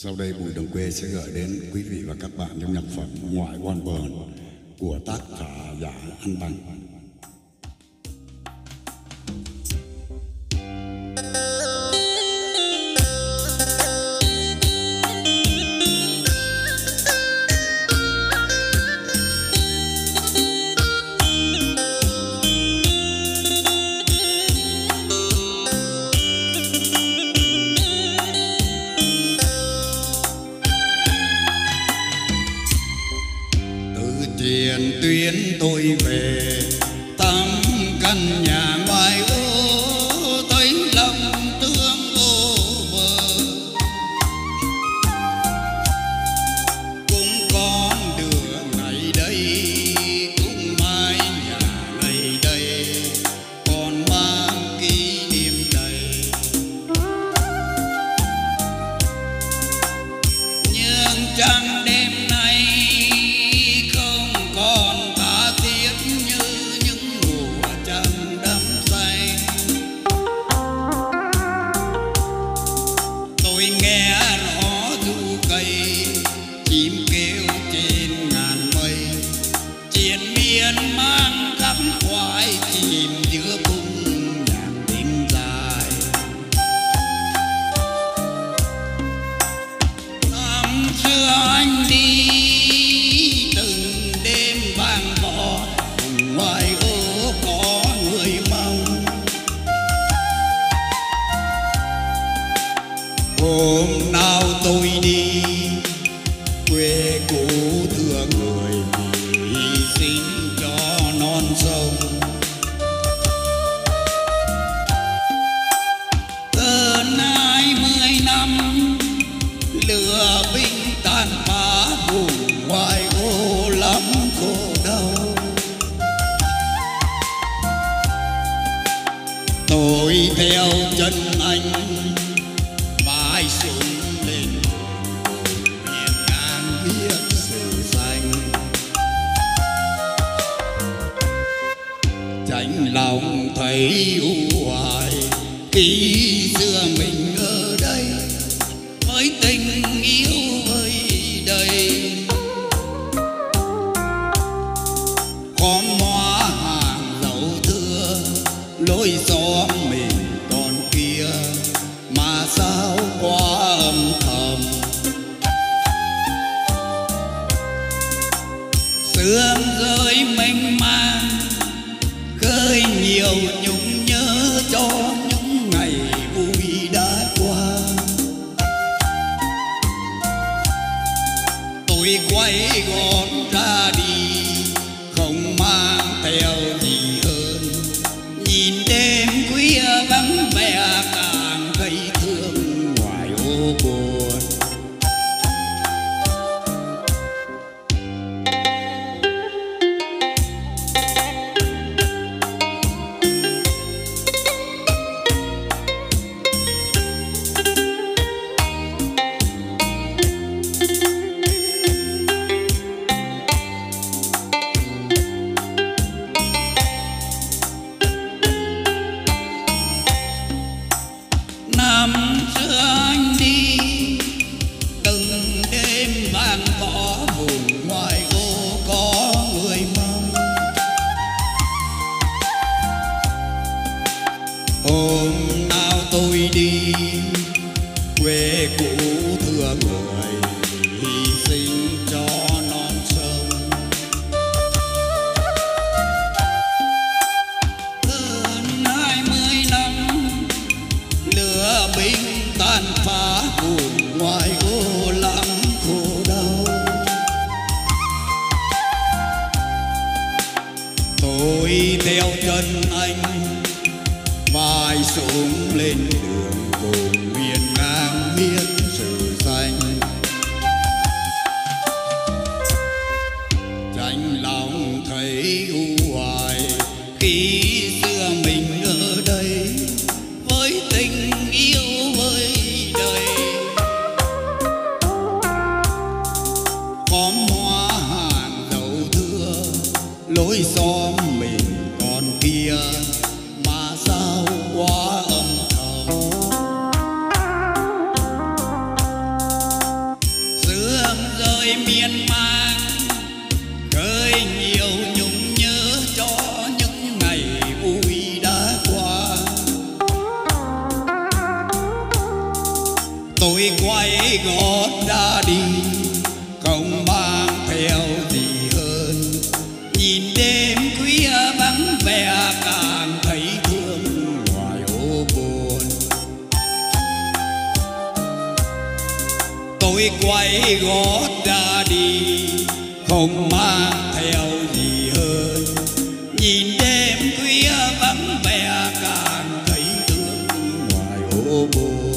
Sau đây Bùi Đồng Quê sẽ gửi đến quý vị và các bạn những nhạc phẩm Ngoại Quan Bờn của tác giả giả An Bằng. Tiền tuyến tôi về tắm căn nhà hôm nào tôi đi, quê cũ thương người vì hy sinh cho non sông. Hơn hai mươi năm, lửa binh tàn phá vùng ngoài ô lắm khổ đau. Tôi theo chân anh chánh lòng thấy u hoài. Khi xưa mình ở đây, với tình yêu vơi đầy. Con hoa hàng lầu thưa, lối xóm mình còn kia. Mà sao quá âm thầm? Sương rơi mây quay tàn phá buồn ngoài ô lắm khổ đau. Tôi theo chân anh vai xuống lên đường cùng miền ngang biết sự xanh. Tranh lòng thấy u hoài khi xưa lối xóm mình còn kia, mà sao quá âm thầm? Giữa âm rơi miên man gợi nhiều nhung nhớ cho những ngày vui đã qua. Tôi quay gót ra đi tôi quay gót ra đi, không mang theo gì hơn. Nhìn đêm khuya vắng vẻ, càng thấy thương ngoài ô bồn